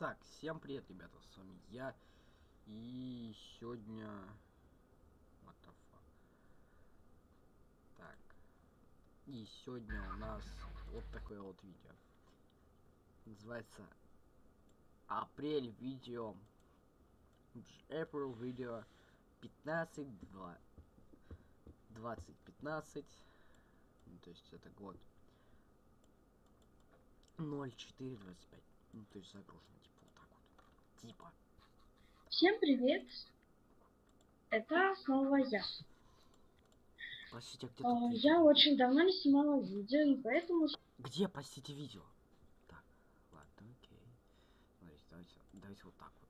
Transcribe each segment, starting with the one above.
Итак, всем привет, ребята, с вами я. И сегодня... What the fuck? Так. И сегодня у нас вот такое вот видео. Называется Апрель видео. April видео 15 2 20 15 ну, то есть это год 0425 ну то есть загружено типа вот так вот типа Всем привет! Это снова я. простите а где А, видео? Я очень давно не снимала видео, и поэтому... где простите видео так ладно окей Смотрите, давайте давайте вот так вот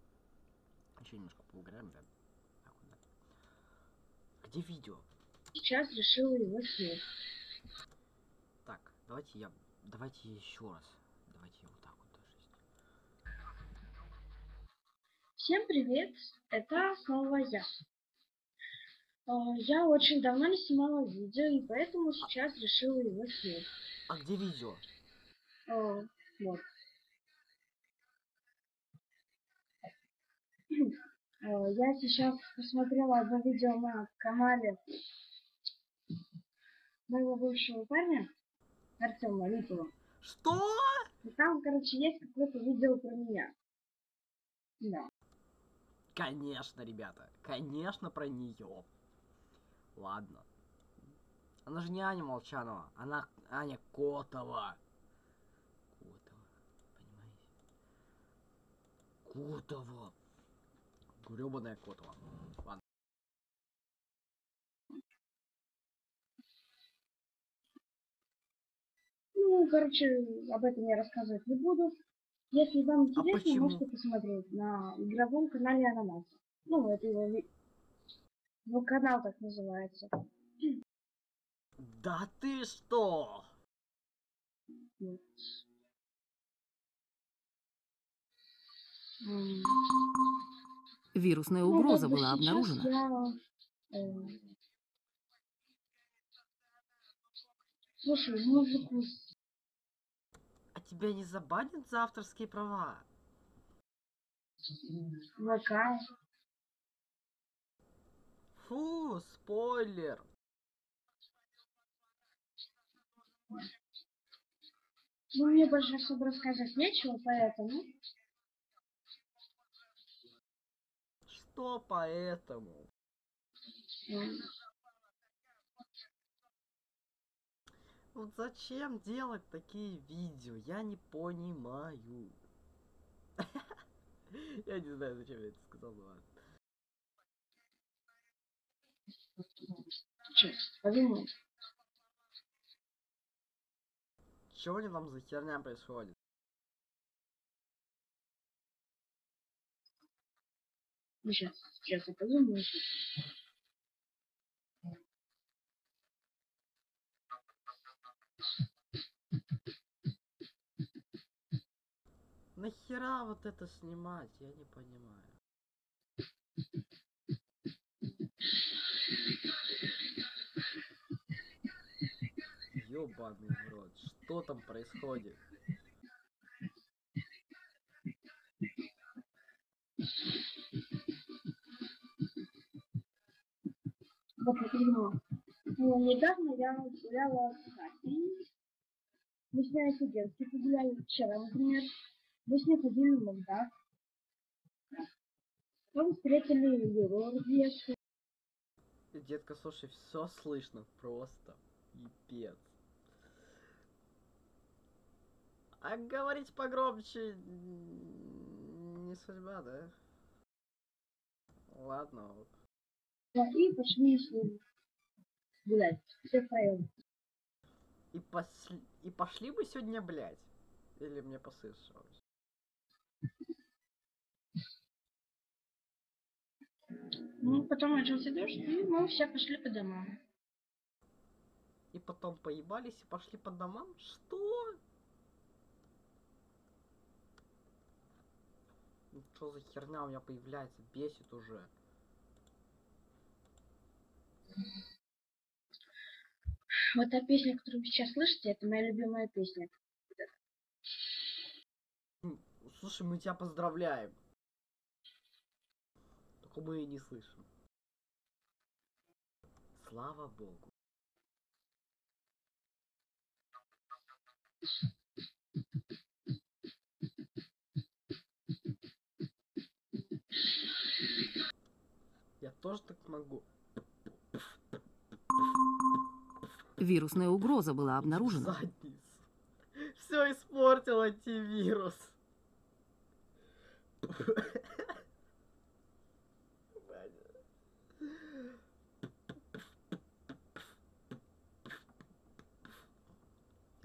еще немножко поиграем да так вот, да. где видео сейчас решила его снять. так давайте я давайте еще раз давайте я вот так вот даже Всем привет! Это снова я. А, Я очень давно не снимала видео, и поэтому сейчас решила его снять. а где видео А, Вот. А, Я сейчас посмотрела одно видео на канале моего бывшего парня, Артема Липова. что И там, короче, есть какое-то видео про меня. Да. Конечно, ребята, конечно про нее. Ладно. Она же не Аня Молчанова, она Аня Котова. Котова, понимаете? Котова. Гребаная Котова. Ладно. Ну, короче, об этом я рассказывать не буду. Если вам интересно, почему? можете посмотреть на игровом канале Ананас. Ну, это его, ви- его канал так называется. Да ты что? М, Вирусная ну, угроза была обнаружена. Я, э, слушаю музыку с А тебя не забанят за авторские права? ВК. Фу, спойлер. Ну, мне больше особо рассказать нечего, поэтому... Что поэтому? м, Вот зачем делать такие видео? Я не понимаю. Я не знаю, зачем я это сказал, но ладно. Чё, подумай. Чего они там за херня происходит? Ну, сейчас, сейчас я подумаю. Нахера вот это снимать? Я не понимаю. Ёбаный в рот, что там происходит? Ну, недавно я гуляла с Катей. Мы с ней студентки погуляли вчера, например. Мы с ней ходили в Макдак. Потом встретили Юру Рубьевскую. Детка, слушай, все слышно просто. Пипец. А говорить погромче не судьба, да? Ладно, ок. И пошли с ним гулять. Все втроем. И, пос- и пошли бы сегодня, блядь? Или мне послышалось? Ну, потом начался дождь, и мы все пошли по домам. И потом поебались и пошли по домам? Что? Ну что за херня у меня появляется? Бесит уже. Вот та песня, которую вы сейчас слышите, это моя любимая песня. Слушай, мы тебя поздравляем. Только мы и не слышим. Слава богу. Я тоже так могу. Вирусная угроза была обнаружена. Задницу. Все испортил антивирус. Я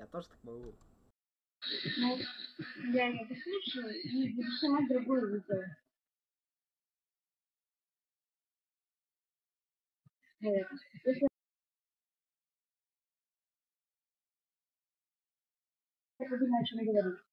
тоже так могу. Ну, я не послушаю и буду снимать другое видео. Вот. Если я подумаю, о чем говорить.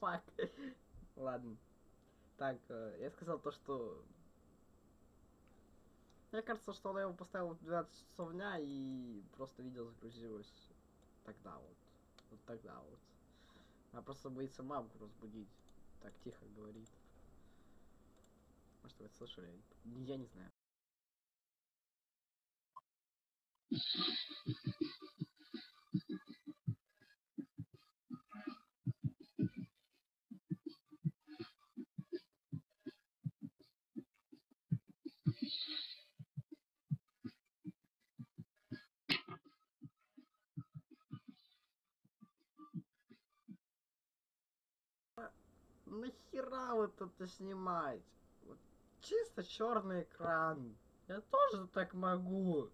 Фак. Ладно. Так, э, я сказал то, что... Мне кажется, что она его поставила в 12 часов дня и просто видео загрузилось тогда вот. Вот тогда вот. Она просто боится мамку разбудить. Так тихо говорит. Может вы это слышали? Я не знаю. Нахера вот это снимать? Вот чисто черный экран. Я тоже так могу.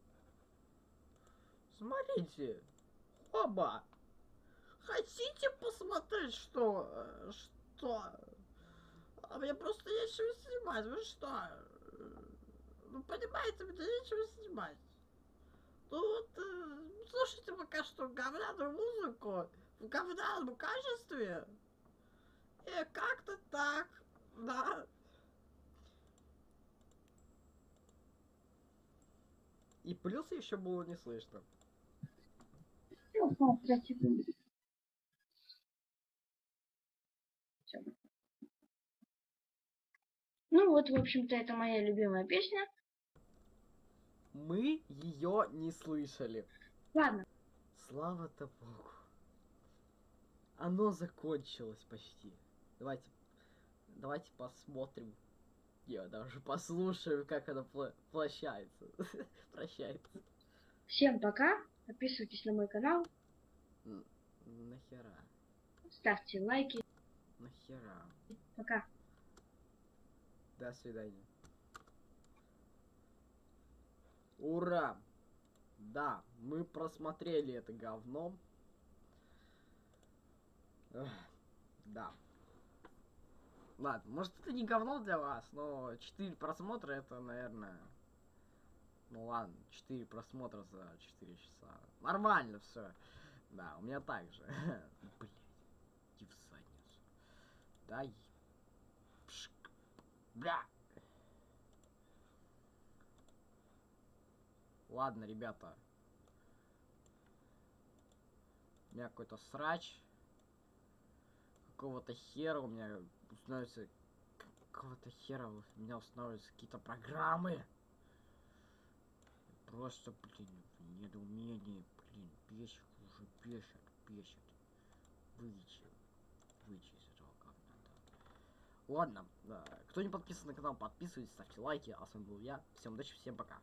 Смотрите. Оба. Хотите посмотреть, что... э, Что? А мне просто нечего снимать. Вы что? Ну, понимаете, мне нечего снимать. Ну вот, э, слушайте пока что говняную музыку в говняном качестве. И как-то так, да. И плюс еще было не слышно. Ну. Ну вот, в общем-то, это моя любимая песня. Мы ее не слышали. Ладно, Слава-то богу. Оно закончилось почти. Давайте, давайте посмотрим. Я даже послушаю, как оно пла- прощается. Прощается. всем пока. Подписывайтесь на мой канал, Н- Нахера? ставьте лайки. Нахера? Пока. До свидания. Ура! Да, мы просмотрели это говно. Эх, да. Ладно, может это не говно для вас, но 4 просмотра это, наверное... Ну ладно, 4 просмотра за 4 часа. Нормально все. Да, у меня так же. Блять, иди в задницу. Да, е- Пшк. Бля. Ладно, ребята. У меня какой-то срач. Какого-то хера у меня устанавливается... Какого-то хера у меня устанавливаются какие-то программы. Просто, блин, недоумение, блин, бесит уже, бесит, бесит. Выйти. Выйти из этого говна, да. Ладно, да, кто не подписан на канал, подписывайтесь, ставьте лайки, а с вами был я. Всем удачи, всем пока.